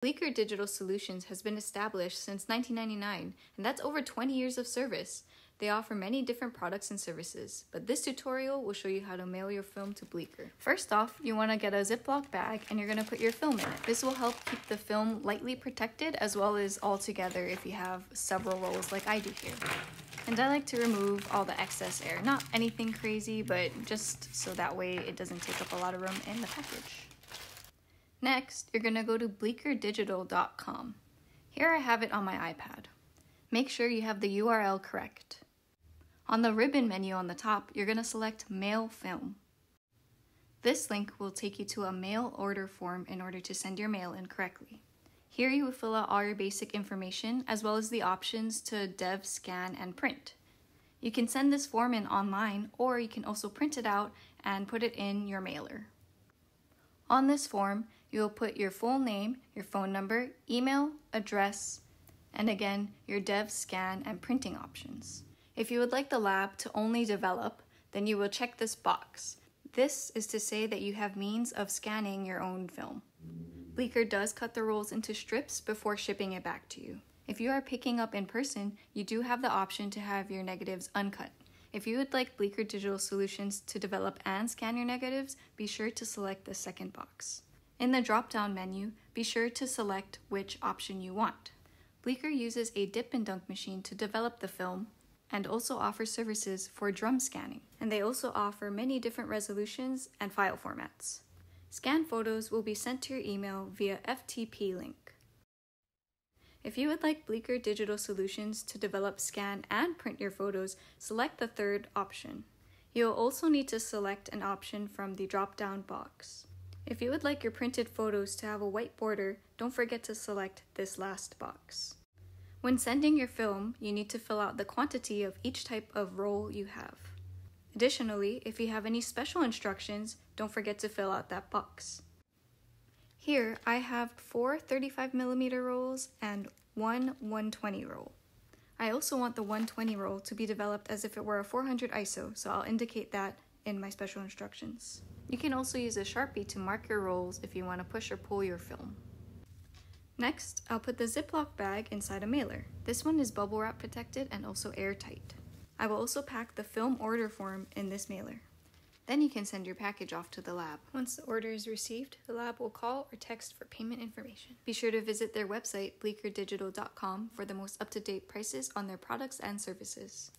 Bleeker Digital Solutions has been established since 1999, and that's over 20 years of service. They offer many different products and services, but this tutorial will show you how to mail your film to Bleeker. First off, you want to get a Ziploc bag and you're going to put your film in it. This will help keep the film lightly protected as well as all together if you have several rolls like I do here. And I like to remove all the excess air. Not anything crazy, but just so that way it doesn't take up a lot of room in the package. Next, you're going to go to bleekerdigital.com. Here I have it on my iPad. Make sure you have the URL correct. On the ribbon menu on the top, you're going to select Mail Film. This link will take you to a mail order form in order to send your mail in correctly. Here you will fill out all your basic information as well as the options to dev, scan, and print. You can send this form in online or you can also print it out and put it in your mailer. On this form, you will put your full name, your phone number, email, address, and again, your dev, scan, and printing options. If you would like the lab to only develop, then you will check this box. This is to say that you have means of scanning your own film. Bleeker does cut the rolls into strips before shipping it back to you. If you are picking up in person, you do have the option to have your negatives uncut. If you would like Bleeker Digital Solutions to develop and scan your negatives, be sure to select the second box. In the drop-down menu, be sure to select which option you want. Bleeker uses a dip and dunk machine to develop the film and also offers services for drum scanning. And they also offer many different resolutions and file formats. Scanned photos will be sent to your email via FTP link. If you would like Bleeker Digital Solutions to develop, scan, and print your photos, select the third option. You'll also need to select an option from the drop-down box. If you would like your printed photos to have a white border, don't forget to select this last box. When sending your film, you need to fill out the quantity of each type of roll you have. Additionally, if you have any special instructions, don't forget to fill out that box. Here, I have four 35mm rolls and one 120 roll. I also want the 120 roll to be developed as if it were a 400 ISO, so I'll indicate that in my special instructions. You can also use a Sharpie to mark your rolls if you want to push or pull your film. Next, I'll put the Ziploc bag inside a mailer. This one is bubble wrap protected and also airtight. I will also pack the film order form in this mailer. Then you can send your package off to the lab. Once the order is received, the lab will call or text for payment information. Be sure to visit their website, bleekerdigital.com, for the most up to date prices on their products and services.